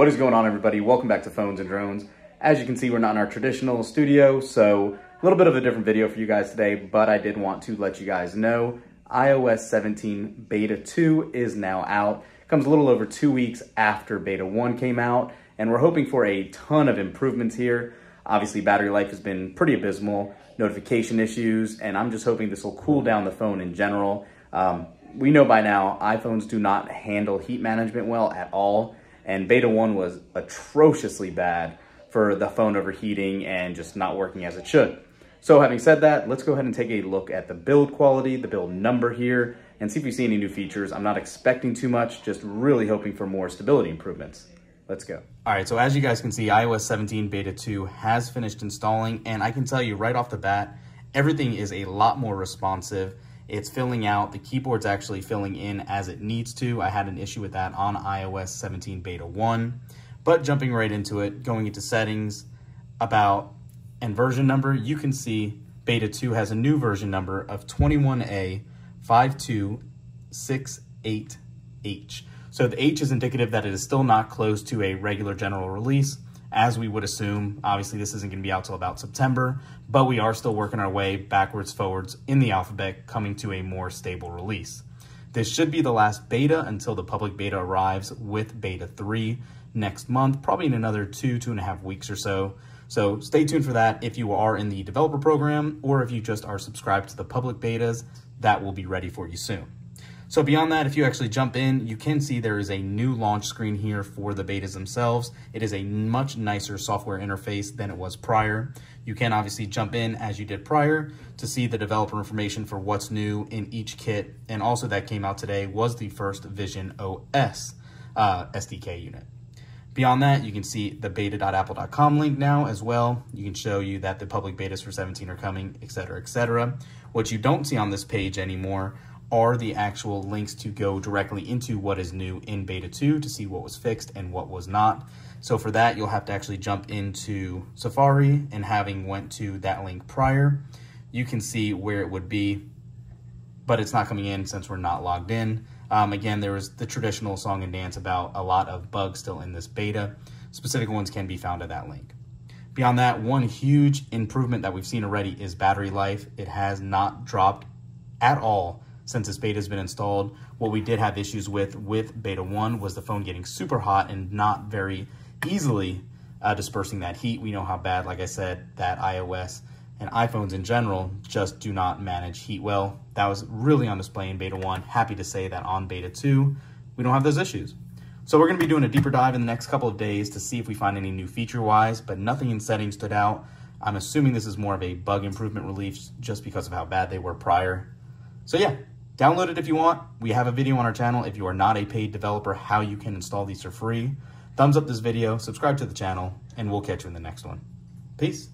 What is going on everybody? Welcome back to Phones and Drones. As you can see, we're not in our traditional studio, so a little bit of a different video for you guys today, but I did want to let you guys know iOS 17 Beta 2 is now out. Comes a little over two weeks after Beta 1 came out, and we're hoping for a ton of improvements here. Obviously, battery life has been pretty abysmal, notification issues, and I'm just hoping this will cool down the phone in general. Um, we know by now iPhones do not handle heat management well at all, and Beta 1 was atrociously bad for the phone overheating and just not working as it should. So having said that, let's go ahead and take a look at the build quality, the build number here, and see if we see any new features. I'm not expecting too much, just really hoping for more stability improvements. Let's go. All right, so as you guys can see, iOS 17 Beta 2 has finished installing, and I can tell you right off the bat, everything is a lot more responsive. It's filling out, the keyboard's actually filling in as it needs to. I had an issue with that on iOS 17 Beta 1. But jumping right into it, going into settings, about, and version number, you can see Beta 2 has a new version number of 21A5268H. So the H is indicative that it is still not close to a regular general release, as we would assume. Obviously, this isn't going to be out till about September, but we are still working our way backwards, forwards in the alphabet, coming to a more stable release. This should be the last beta until the public beta arrives with beta 3 next month, probably in another two, two and a half weeks or so. So stay tuned for that if you are in the developer program or if you just are subscribed to the public betas, that will be ready for you soon. So beyond that, if you actually jump in, you can see there is a new launch screen here for the betas themselves. It is a much nicer software interface than it was prior. You can obviously jump in as you did prior to see the developer information for what's new in each kit. And also that came out today was the first Vision OS uh, SDK unit. Beyond that, you can see the beta.apple.com link now as well. You can show you that the public betas for 17 are coming, etc., etc. What you don't see on this page anymore are the actual links to go directly into what is new in beta 2 to see what was fixed and what was not. So for that, you'll have to actually jump into Safari and having went to that link prior, you can see where it would be, but it's not coming in since we're not logged in. Um, again, there was the traditional song and dance about a lot of bugs still in this beta. Specific ones can be found at that link. Beyond that, one huge improvement that we've seen already is battery life. It has not dropped at all since this beta has been installed. What we did have issues with with beta 1 was the phone getting super hot and not very easily uh, dispersing that heat. We know how bad, like I said, that iOS and iPhones in general just do not manage heat well. That was really on display in beta 1. Happy to say that on beta 2, we don't have those issues. So we're going to be doing a deeper dive in the next couple of days to see if we find any new feature-wise, but nothing in settings stood out. I'm assuming this is more of a bug improvement release just because of how bad they were prior. So yeah, Download it if you want. We have a video on our channel if you are not a paid developer how you can install these for free. Thumbs up this video, subscribe to the channel, and we'll catch you in the next one. Peace.